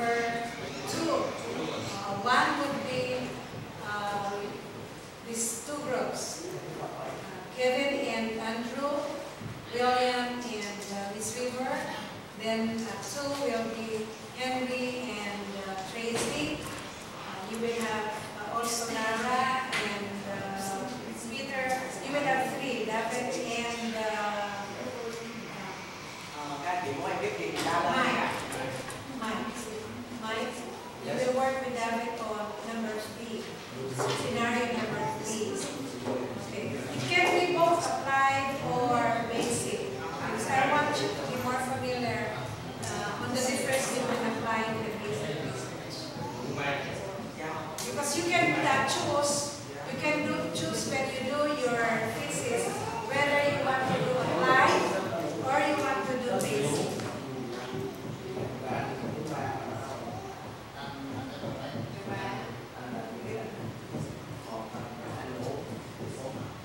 number two. Uh, one would be uh, these two groups, uh, Kevin and Andrew, William and uh, Miss Weaver. Then uh, two will be Henry and Tracy. you will have also Nara and Peter. You will have three, David and... Uh,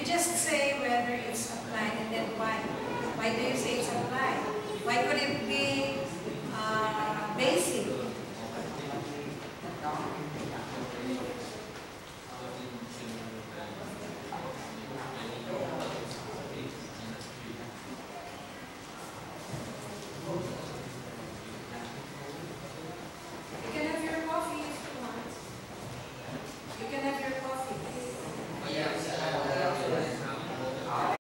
You just say whether it's applied and then why. Why do you say it's applied? Why could it be